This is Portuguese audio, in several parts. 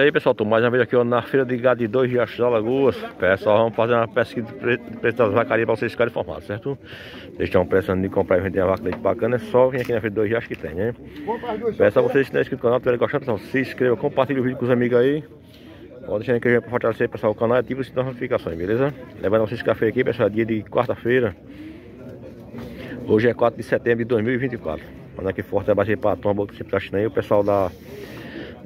isso aí, pessoal. Tô mais uma vez aqui ó, na feira de gado de dois Riachos da Lagoas. Pessoal, vamos fazer uma pesquisa de preço das vacarias para vocês ficarem informados, certo? Vocês estão precisando de comprar e vender uma vaca leite bacana, é só vir aqui na feira de dois Riachos que tem, né? Peço a vocês que estão inscritos no canal, pessoal, se inscreva, compartilhe o vídeo com os amigos aí. Pode deixar aqui para fortalecer, pessoal, o canal é ativa as notificações, beleza? Lembrando vocês café aqui, pessoal, é dia de quarta-feira. Hoje é 4 de setembro de 2024. Mandando aqui forte abaixo para a turma tá assistindo aí, o pessoal da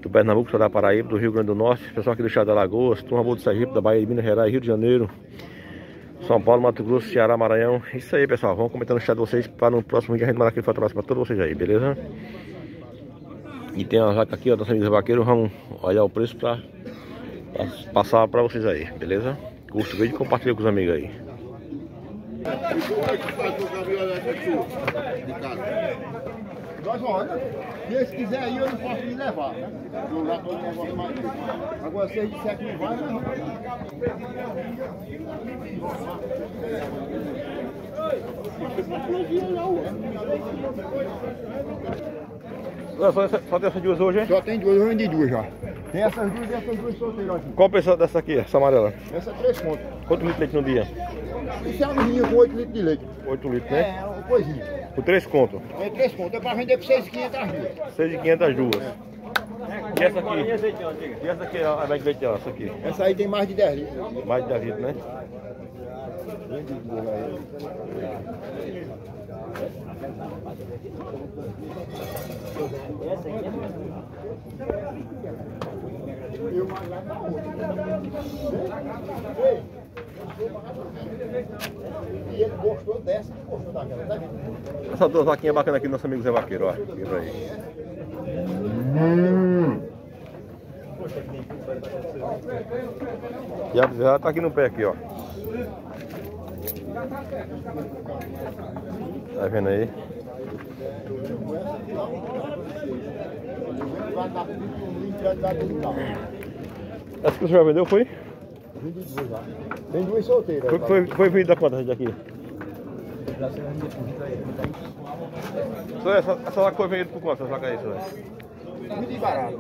do Pernambuco, da Paraíba, do Rio Grande do Norte, pessoal aqui do Estado da Lagoas, turma boa do Sergipe, da Bahia de Minas Gerais, Rio de Janeiro, São Paulo, Mato Grosso, Ceará, Maranhão. Isso aí, pessoal. Vamos comentar no chat de vocês para no próximo vídeo a gente mandar aquele foto para todos vocês aí, beleza? E tem uma vaca aqui, ó, da família vaqueiro. Vamos olhar o preço para passar para vocês aí, beleza? Curte o vídeo e compartilha com os amigos aí. Nós olha, se se quiser ir, eu não posso me levar, né? Eu já estou negócio mais. Agora, se eles disser que não vai, não. Só, só, só tem essas duas hoje, hein? Só tem duas, eu vendi duas já. Tem essas duas e essas duas solteiras aqui. Qual preço dessa aqui, essa amarela? Essa é três contos. Quanto litro de leite no dia? Isso é uma menina com 8 litros de leite. 8 litros, né? É, uma coisinha. Por 3 contos. É três contos. É para vender por 6,500 as duas. 6.500 as duas. E essa aqui? E essa aqui a média leite, essa aqui? Essa aí tem mais de 10 litros. Mais de 10 litros, né? E ele gostou dessa, gostou daquela, tá vendo? Essas duas vaquinhas bacanas aqui do nosso amigo Zé Vaqueiro, ó. Vira aí. E a bezerra tá aqui no pé aqui, ó. Tá vendo aí? Essa que senhor já vendeu foi? Vendi duas já. Tem duas solteiras. Foi, foi, foi vendida quanto essa daqui? Senhor, essa, essa vaca foi vendida por quanto? Essa vaca aí, senhor? Vendi barato.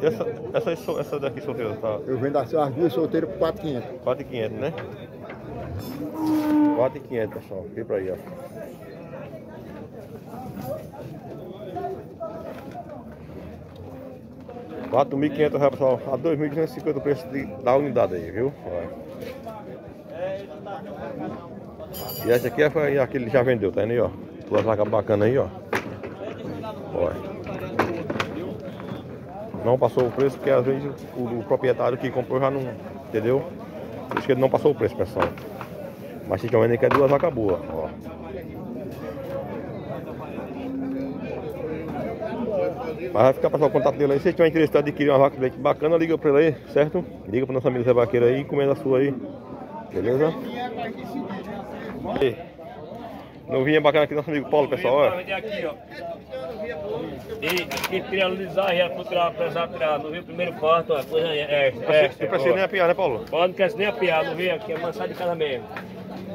E essa, essa, essa daqui solteira, tá? Eu vendo assim, as duas solteiras por 4,500. 4,500, né? 4,500, pessoal. Vem pra aí, ó. Quatro mil e quinhentos reais, pessoal. A dois mil duzentos e cinquenta o preço de- da unidade aí, viu? Olha. E essa aqui foi a que ele já vendeu, tá vendo aí, ó? Duas vacas bacanas aí, ó. Olha. Não passou o preço porque às vezes o, o proprietário que comprou já não. Entendeu? Por isso que ele não passou o preço, pessoal. Mas vocês estão vendo que é duas vacas boas, ó. Mas vai ficar passar o contato dele aí. Se vocês tiverem interesse em adquirir uma vaca leite bacana, liga pra ele aí, certo? Liga pro nosso amigo Zé Vaqueiro aí e encomenda a sua aí. Beleza? Aí. Novinha bacana aqui, nosso amigo Paulo, pessoal, aqui, ó. E aqui trianalizar, já para tirar, pesar, tirar, no Rio primeiro quarto, ó, coisa é, é, é, Não precisa nem apiar, né, Paulo? Pode, não quer nem apiar, no Rio aqui, é mansado de casa mesmo.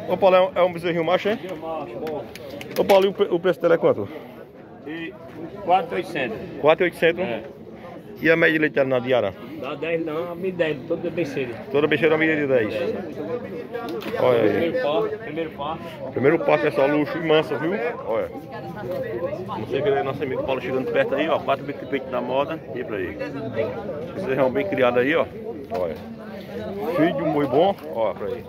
Ô, Paulo, é um, é um bezerrinho macho, hein? Viu, macho, bom. Ô, Paulo, e o, pre- o preço dele é quanto? E 4,800. 4,800. É. E a média de leite na diária? Dá 10 não, me 10, todo bem cedo. Toda besteira a média de 10. Olha aí. Primeiro par, primeiro par. Primeiro passo, pessoal, luxo e mansa, viu? Olha. Não sei que é nosso amigo Paulo chegando perto aí, ó. Quatro bico de peito da moda. E pra aí. Vocês são bem criados aí, ó. Olha. Filho muito bom. Ó, pra aí.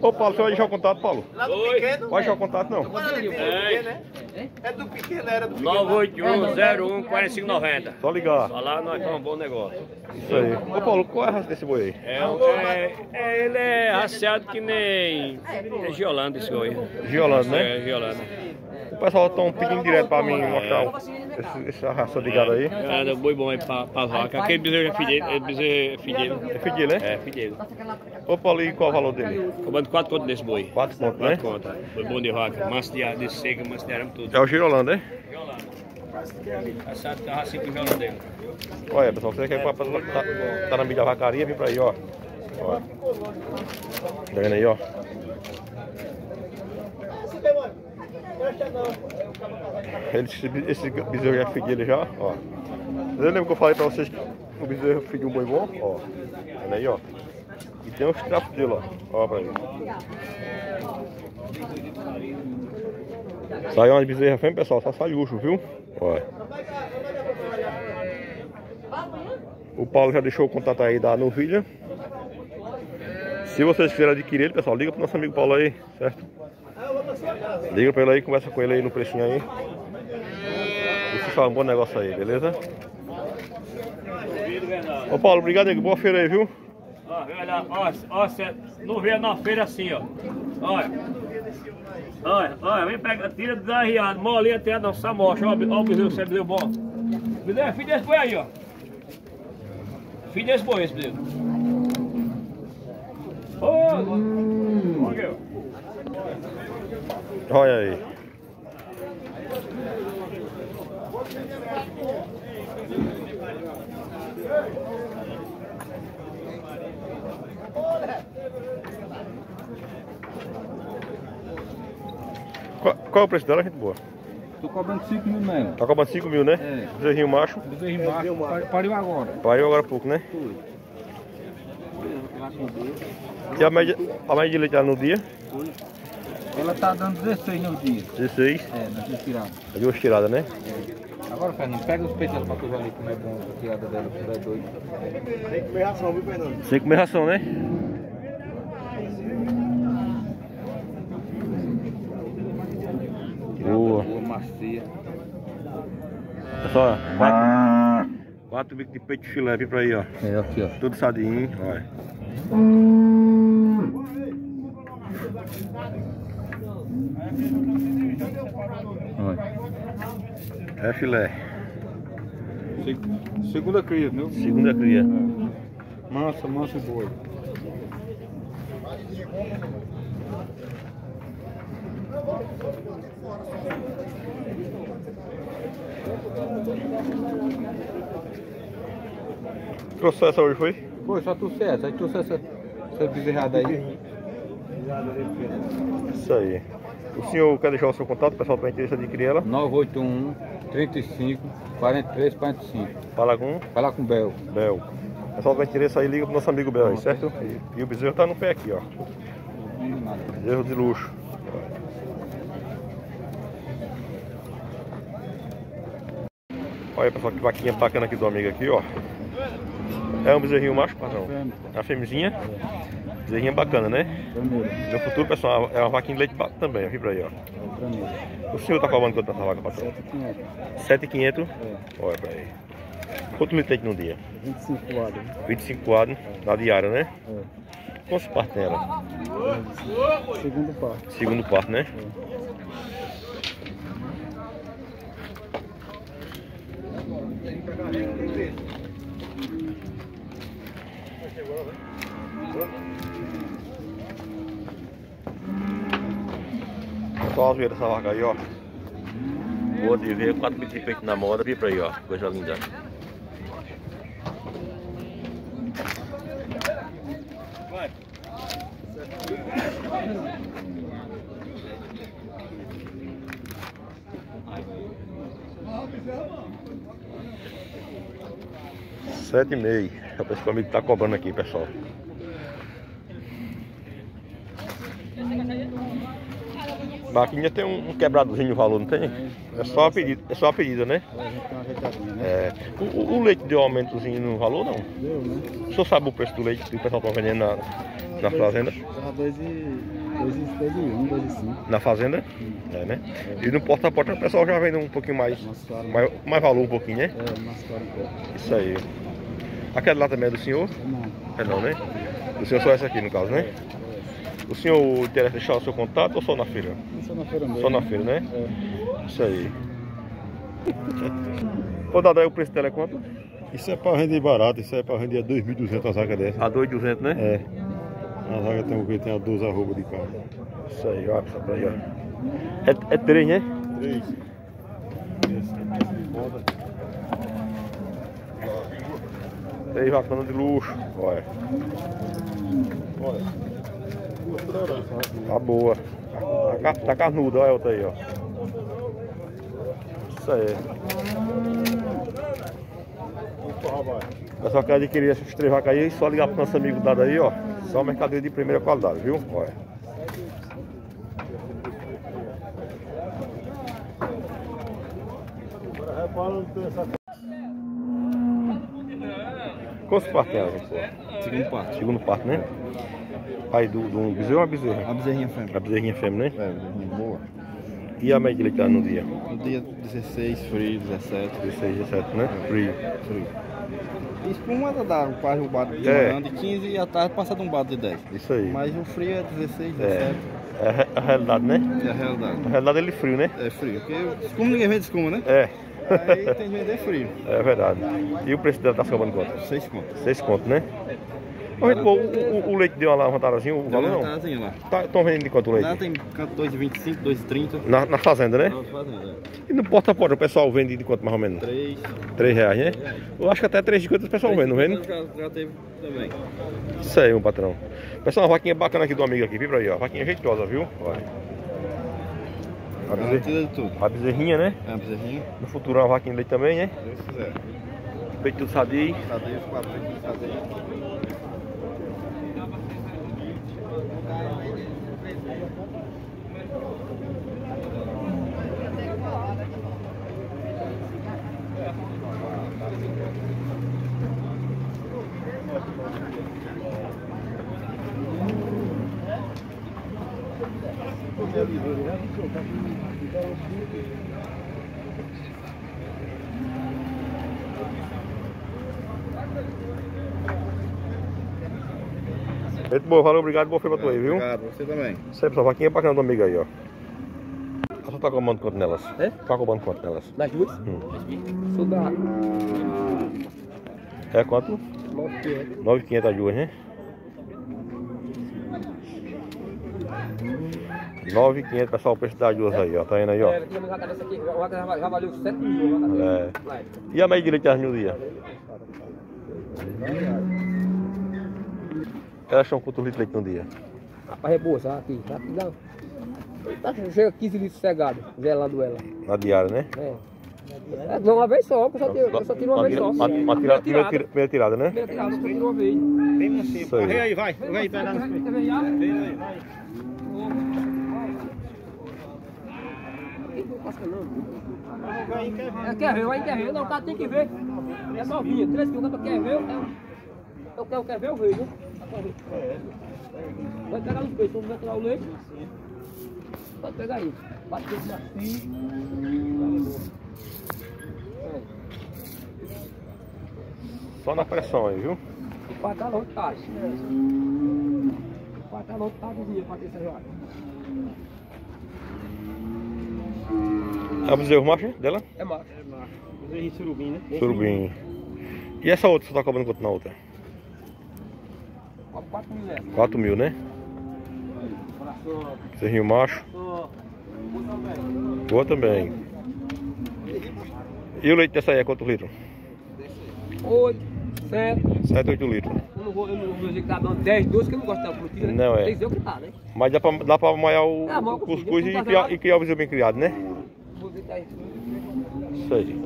Ô Paulo, você vai deixar o contato, Paulo? Oi. Vai deixar o contato não? É. É do pequeno, era do 981 01 4590. Só ligar. Só lá nós fazemos um bom negócio. Isso aí. Ô Paulo, qual é a raça desse boi aí? É, um- é, é, ele é raciado que nem. É Giolanda esse boi. Giolando, né? É, Giolanda. O pessoal estão pedindo direto pra mim mostrar esse- essa raça de gado aí. É, um boi bom aí pra, pra vaca. Aquele bezerro é fideiro. É bezerro é fideiro. É fedil, né? É, fideiro. Ô Paulo, e qual o valor dele? Cobrando 4 contas desse boi. Quatro pontos, né? 4 contas. Boi bom de vaca. Manso de, de seca, manso de arame, tudo. É o Girolando, né? Giolanda. Assado raça com o Giolanda dele. Olha, pessoal, você quer pra, tá, tá na mídia vacaria, vem pra aí, ó. ó. Tá vendo aí, ó? Ele, esse, bezerro já fediu já, ó. Eu lembro que eu falei pra vocês que o bezerro fediu um boi bom, ó. Tá vendo aí, ó? Tem os trapos dele, ó. Ó pra aí. Saiu umas bezerras fêmeas, pessoal, só sai luxo, viu? Olha. O Paulo já deixou o contato aí da no vídeo. Se vocês quiserem adquirir ele, pessoal, liga pro nosso amigo Paulo aí, certo? Liga pra ele aí, conversa com ele aí no precinho aí. E se fala um bom negócio aí, beleza? Ô Paulo, obrigado aí, boa feira aí, viu? Olha ó, ó, cê não vê na feira assim, ó. Olha. Olha, olha, vem pegar, tira do arriado, molinha até não, só mostra, ó, ó o bezerro, você bezerro bom. Bezerro, filho desse boi aí, ó. Filho desse boi, esse bezerro. Ó. Olha aí. Qual, é o preço dela, gente boa? Tô cobrando 5 mil mesmo. Tá cobrando 5 mil, né? É. Bezerrinho macho. Bezerro macho, par- pariu agora. Pariu agora há pouco, né? E a média, a média de leite no dia? Ela tá dando 16 no dia. 16. É, na retirada. É duas tiradas, né? Agora, Fernando, pega os peitos pra tu ver ali como é bom a tirada dela, tu é doido. Tem que comer ração, viu, Fernando? Sem comer ração, né? Macia. Pessoal, quatro, quatro bicos de peito de filé, vem pra aí, ó. É, aqui, ó. Tudo sadinho, olha. Olha. É filé. Se- Segunda cria, viu? Segunda cria. Mansa, mansa e boa. Trouxe essa hoje, foi? Pô, só trouxe essa. Aí trouxe essa, essa bezerrada aí. Isso aí. O senhor quer deixar o seu contato, o pessoal tem interesse em adquirir ela? 981 35 43 45. Fala com Vai lá com o Bel. Bel. O pessoal tem interesse aí, liga pro nosso amigo Bel aí, certo? E, e o bezerro tá no pé aqui, ó. Bezerro de luxo. Olha pessoal, que vaquinha bacana aqui do amigo aqui, ó. É um bezerrinho macho, padrão? É uma fêmeazinha. Bezerrinha bacana, né? No futuro, pessoal, é uma vaquinha de leite ba- também, aqui pra aí, ó. O senhor tá cobrando quanto nessa vaca, patrão? 7,500. É. Olha pra aí. Quanto litro tem no dia? 25 horas. 25 quadros na diária, né? É. Quantos partes tem ela? Segundo parte. Segundo parto, né? Só a zoeira essa vaca aí, ó. Boa de ver, 4.050 na moda, vibra aí, ó. Coisa linda. Vai. Vai, 7,5. O preço que o amigo tá cobrando aqui, pessoal. Maquinha tem um, quebradozinho no valor, não tem? É só a pedida, é só a pedida né? É. O, o, o leite deu um aumentozinho no valor, não? Deu, né? O senhor sabe o preço do leite que o pessoal tá vendendo na, na fazenda? Tava 2,51, Na fazenda? É, né? E no porta a porta o pessoal já vende um pouquinho mais, mais, mais valor um pouquinho, né? É, mais caro. Isso aí. Aquela lá também é do senhor? Não. É não, né? O senhor só essa aqui no caso, né? O senhor interessa deixar o seu contato ou só na feira? Só na feira mesmo. Só na feira, né? É. Isso aí. Ô Dadá, o preço dela é quanto? Isso é para vender barato, isso é para vender a 2.200 a zaga dessa. A 2,200, né? É. A zaga tem o que tem a 12 arroba de carne. Isso aí, ó. Essa daí, ó. É, é 3, né? 3. Três vacanas de luxo. Olha. Tá boa. Tá, ca- tá carnuda, olha outra aí, ó. Isso aí. Pessoal quer adquirir essas três vacas aí, só ligar pro nosso amigo dado aí, ó. Só mercadoria de primeira qualidade, viu? Olha. Quantos partes tem ela, pô? Segundo parte. Segundo parte, né? Aí do, do um bezerro ou uma bezerra? A bezerrinha fêmea. A bezerrinha fêmea, né? É, bezerrinha boa. E a média de leite no dia? No dia 16, frio, 17. 16, 17, né? Frio. Frio. Espuma dá quase um bado de É. manhã de 15 e à tarde passa de um bado de 10. Isso aí. Mas o frio é 16, É. 17. É a re- a realidade, né? É a realidade. A realidade ele frio, né? É frio. Porque escuma ninguém vende escuma, né? É. Aí tem que vender frio. É verdade. E o preço dela tá sobrando quanto? 6 contas. 6 6 conto, né? Ô, gente, boa, o, o- leite deu uma levantadozinha, o valor não? lá. Estão vendendo de quanto o Lá leite? tem canto 2,25, 2,30. Na, na fazenda, né? Nós fazendo, E no porta a porta o pessoal vende de quanto mais ou menos? 3. 3 reais, né? Eu acho que até 3,50 o pessoal vende, não vende? Já, já teve também. Isso aí, meu patrão. Pessoal, uma vaquinha bacana aqui do amigo aqui, viu pra aí, ó. Vaquinha jeitosa, viu? Olha. A, bezerrinha, né? É uma bezerrinha. No futuro uma vaquinha de leite também, né? Se Deus quiser. Peito do os quatro peitos de cadeia. Muito bom, valeu, obrigado, boa feira pra tu aí, viu? Obrigado, você também. Aí, pessoal, vaquinha bacana do amigo aí, ó. A senhora tá cobrando quanto nelas? É? Tá cobrando quanto nelas? Das duas? Hum. Sou da É quanto? 9,500. 9,500 as duas, né? 9,500, pessoal, o preço das duas aí, ó. Tá indo aí, ó. É, uma vaca dessa aqui, a já, já valeu 7 mil. uma É. Vai. E a dia? Elas são quantos litros de leite no dia? Rapaz, é boa, sabe? Aqui, tá. Tá, chega 15 litros cegado, gelando ela. Na diária, né? É. É, não, uma vez só, eu só tiro, eu só tiro uma vez só. Uma, uma, tira- primeira, tira- primeira tirada, né? Primeira tirada, só tiro uma vez. Isso aí. vai. Vai pegar Quer ver já? É, quer ver, vai quer ver. Não, o cara tem que ver. É novinha, 3 quilos, o quer ver. Eu, eu, quero, eu quero ver, eu vejo. Vai pegar os peixes, vamos tirar o leite. Pode pegar aí. Bate assim. Só na pressão aí, viu? O pai tá. O pai tá lotado de dinheiro pra essa joada. É o bezerro macho dela? É macho. surubim, né? Surubim. E essa outra, você tá cobrando quanto na outra? 4 mil reais. 4 mil, né? Bezerrinho macho. Boa também. E o leite dessa aí é quanto litro? 8, 7. 7, 8 litros. Eu não vou, eu não vou dizer que tá dando 10, 12, que eu não gosto da frutinha, né? Não, é. Tem que dizer o que tá, né? Mas dá pra, dá pra malhar o, É, o cuscuz e criar, e criar o bezerro bem criado, né? Vou dizer que tá aí. Isso aí.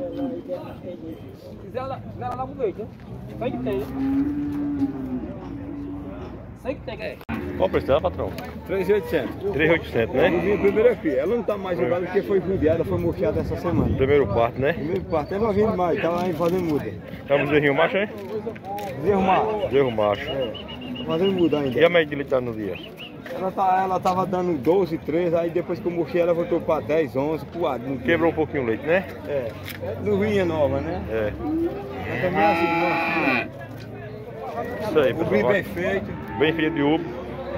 Quiser, ela, ela lava o leite, né? Vai que tem, sei que tem é. Qual o preço dela, patrão? 3,800. 3,800, Eu né? vi o primeiro aqui. Ela não tá mais jogada porque foi fundiada, foi mocheada essa semana. Primeiro quarto, né? Primeiro parte, ela vindo mais, tá lá fazendo muda. É um bezerrinho macho, hein? Desarrumar, Bezerro macho. fazendo muda E ainda. a média de tá no dia? Ela, tá, ela tava dando 12, 13, aí depois que eu mochei ela voltou pra 10, 11, pro não Quebrou um pouquinho o leite, né? É. Novinha nova, né? É. Ela também é assim, novinha. Isso aí, pessoal. bem feito. Bem filho de ubo.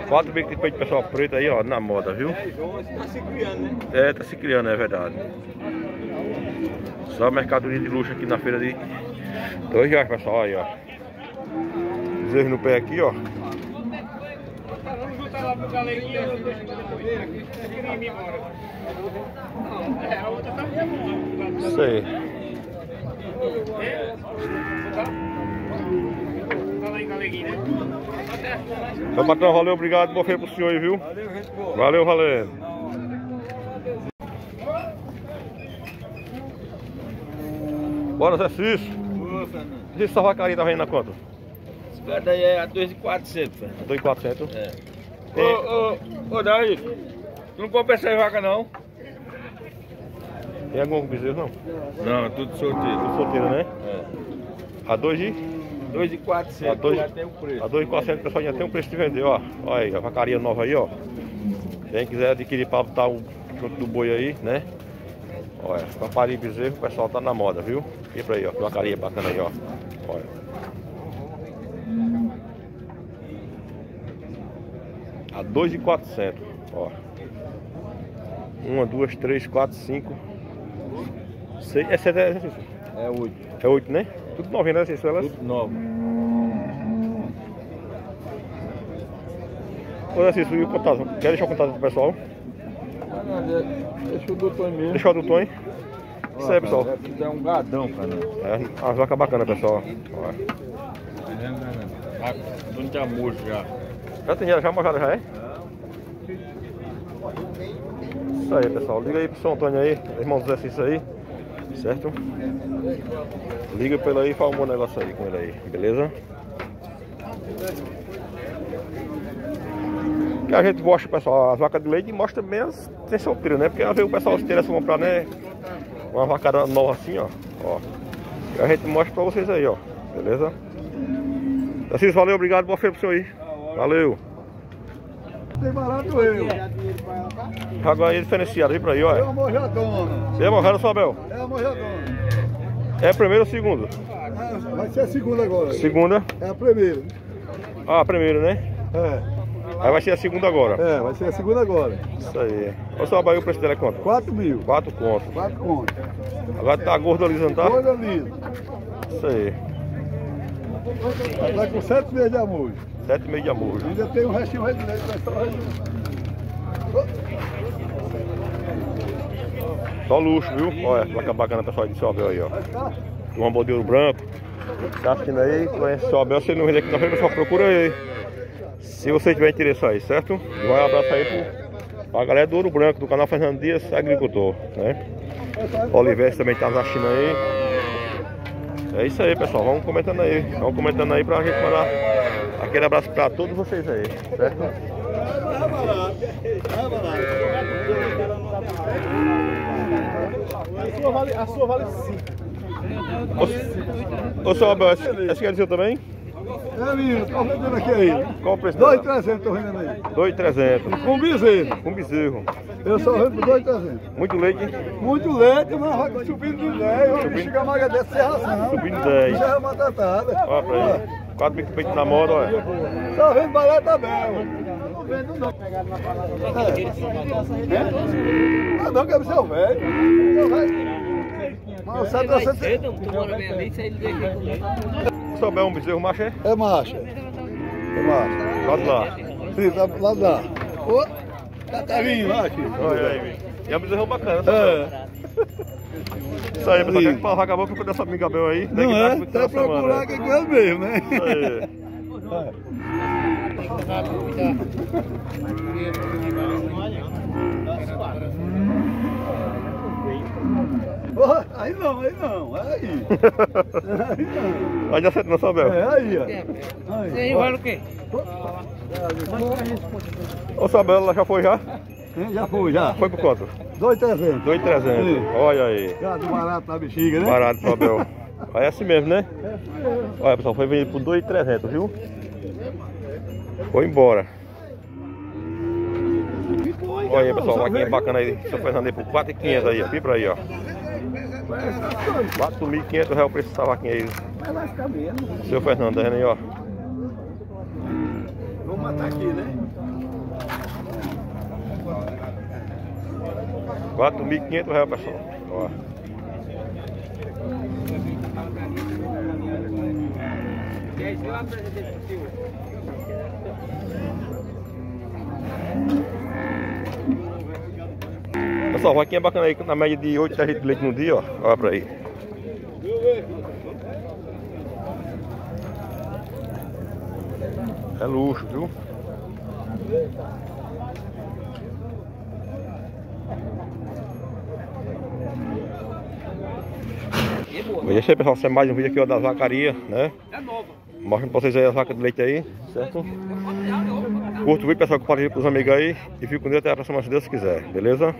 Quatro bicos de peito pessoal preto aí, ó, na moda, viu? 10, 11, tá se criando, né? É, tá se criando, é verdade. Só mercadoria de luxo aqui na feira de dois reais, pessoal, aí, ó. Bezerro no pé aqui, ó. Vamos juntar lá pro galeguinha. É, a outra tá muito Isso aí. Tá patrão, valeu, obrigado. Boa feira pro senhor aí, viu? Valeu, gente boa. Valeu, valendo. Bora, Zé Cício. Boa, Fernando. Essa vacaria tá vendendo na quanto? Esse cara daí é a 2,400, Fernando. 2,400. É. Ô, ô, ô, Daí, não compra essa vaca não? Tem algum bezerro, não? Não, tudo solteiro. Tudo solteiro, né? É. A 2 de... 2,400, A dois- já tem o preço. A 2,400 o pessoal já tem um preço de vender, ó. Olha aí, a vacaria nova aí, ó. Quem quiser adquirir para botar o junto do boi aí, né? Olha, vacaria e bezerro, o pessoal tá na moda, viu? E pra aí, ó, vacaria bacana aí, ó. Olha. A 2,400, ó. Uma, duas, três, quatro, cinco, seis, é sete, é, É 8. é oito, né? Tudo novinho, né? Essas elas? Tudo novo. Ô, Narciso, e o contato? Quer deixar o contato pro pessoal? Deixa o doutor mesmo. Deixa o do Tony. Isso aí, pessoal. É um gadão, Fernando. É, as vacas bacanas, pessoal. Ó. Dono de amor já. Já tem já, já mojada já é? Isso aí, pessoal. Liga aí pro São Antônio aí, irmão do exercício aí. Certo? Liga pra ele aí e fala um negócio aí com ele aí, beleza? Que a gente mostra, pessoal, as vacas de leite e mostra também as tem solteira, né? Porque às vezes o pessoal se interessa comprar, né? Uma vacada nova assim, ó. ó. E a gente mostra pra vocês aí, ó. Beleza? Assis, valeu, obrigado, boa feira pro senhor aí. Valeu. Tem barato eu. Agora aí diferenciado aí pra aí, É ó. uma mojadona. Você é morrendo, Sabel? É uma mojadona. É a primeira ou a segunda? Vai ser a segunda agora. Segunda. É a primeira. Ah, a primeira, né? É. Aí vai ser a segunda agora. É, vai ser a segunda agora. Isso aí. Ô, Sabel, e o preço dela é quanto? 4 mil. Quatro contos. 4 contos. Agora tá gordo ali, não tá? Olha ali. Isso aí. Tá com 7 meses de amor. Sete meio de amor. Ainda tem um restinho mas só Só luxo, viu? Olha, placa bacana, pessoal de Sobel aí, ó. tá. Um ouro branco. Tá assistindo aí, conhece Sobel, se ele não vende aqui na frente, pessoal, procura aí. Se você tiver interesse aí, certo? E um abraço aí pro, pra galera do Ouro Branco, do canal Fernando Dias, agricultor, né? Oliveira também tá assistindo aí. É isso aí, pessoal. Vamos comentando aí. Vamos comentando aí pra gente mandar aquele abraço pra todos vocês aí, certo? A sua vale, a sua vale 5. Ô, seu Abel, esse esse quer dizer também? É, menino, tá vendendo aqui aí. Qual o preço dela? 2,300 tô vendendo aí. 2,300. Com bezerro. Com bezerro. Eu só vendo por 2,300. Muito leite, Muito leite, mas vai subindo de 10. Uma bexiga magra dessa sem ração. Subindo 10. Já é batatada. Olha pra aí. Quatro bico peito na moda, olha. Só vendo barata bela. Não vendo não. É. Ah, não, que é seu velho. Seu velho. Mas o você... Cedo, tu mora bem ali, sai ele souber um bezerro macho, é? É macho. É macho. Pode lá. Sim, tá lá dá. Ô, tá, tá vindo, macho. Olha aí, bicho. E é um bezerro bacana, tá? É. Isso aí, pessoal. Quer que fala vagabundo procura essa amiga Bel aí? Não que é? Tá semana, procurar né? quem conhece mesmo, né? Isso aí. Aí não, aí não, aí. Aí não. Mas já sente não, Sabel? É, aí, ó. Aí. vale o quê? Ô Sabela, ela já foi já? Já foi, já. Foi por quanto? 2,300. 2,300. Sim. Olha aí. Gado barato na bexiga, né? Barato, Fabel. É assim mesmo, né? Olha, pessoal, foi vendido por 2,300, viu? Foi embora. Olha aí, pessoal, vaquinha bacana aí. Seu Fernando aí por 4,500 aí, ó. Vibra aí, ó. 4.500 reais o preço dessa vaquinha aí. Seu Fernando, tá vendo aí, ó. Vamos matar aqui, né? 4.500 reais, pessoal. Ó. Pessoal, vaquinha bacana aí, na média de 8 litros de leite no dia, ó. Olha pra aí. É luxo, viu? Deixa aí pessoal, esse é mais um vídeo aqui ó, da vacaria, né? É nova. Mostrando pra vocês aí a vaca de leite aí, certo? Curto o vídeo pessoal, compartilha pros amigos aí e fico com Deus até a próxima se Deus quiser, beleza?